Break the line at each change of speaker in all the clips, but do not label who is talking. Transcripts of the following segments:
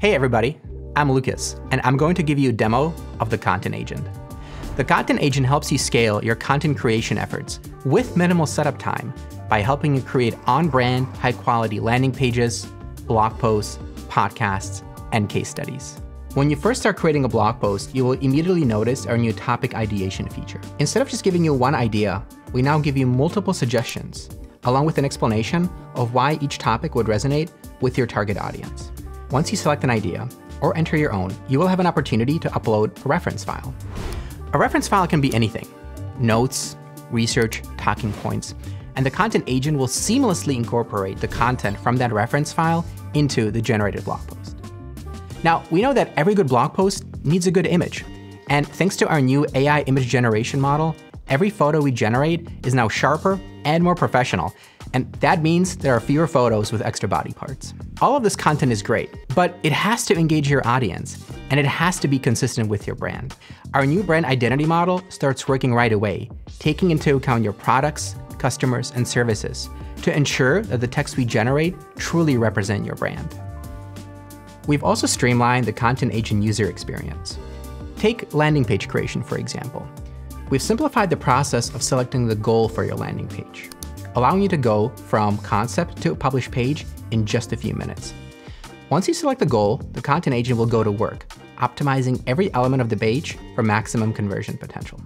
Hey everybody, I'm Lukas, and I'm going to give you a demo of the Content Agent. The Content Agent helps you scale your content creation efforts with minimal setup time by helping you create on-brand, high-quality landing pages, blog posts, podcasts, and case studies. When you first start creating a blog post, you will immediately notice our new topic ideation feature. Instead of just giving you one idea, we now give you multiple suggestions, along with an explanation of why each topic would resonate with your target audience. Once you select an idea, or enter your own, you will have an opportunity to upload a reference file. A reference file can be anything, notes, research, talking points, and the content agent will seamlessly incorporate the content from that reference file into the generated blog post. Now, we know that every good blog post needs a good image. And thanks to our new AI image generation model, every photo we generate is now sharper and more professional. And that means there are fewer photos with extra body parts. All of this content is great, but it has to engage your audience, and it has to be consistent with your brand. Our new brand identity model starts working right away, taking into account your products, customers, and services to ensure that the text we generate truly represent your brand. We've also streamlined the Content Agent user experience. Take landing page creation, for example. We've simplified the process of selecting the goal for your landing page, allowing you to go from concept to a published page in just a few minutes. Once you select the goal, the Content Agent will go to work, optimizing every element of the page for maximum conversion potential.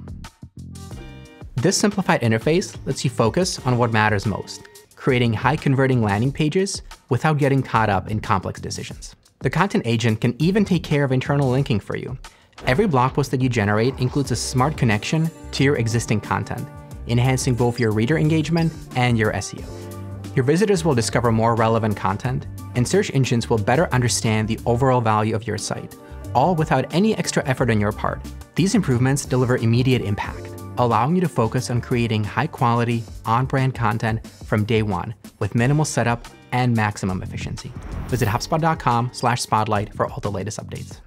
This simplified interface lets you focus on what matters most, creating high converting landing pages without getting caught up in complex decisions. The Content Agent can even take care of internal linking for you. Every blog post that you generate includes a smart connection to your existing content, enhancing both your reader engagement and your SEO. Your visitors will discover more relevant content, and search engines will better understand the overall value of your site, all without any extra effort on your part. These improvements deliver immediate impact, allowing you to focus on creating high-quality, on-brand content from day one with minimal setup and maximum efficiency. Visit hubspot.com/slash-spotlight for all the latest updates.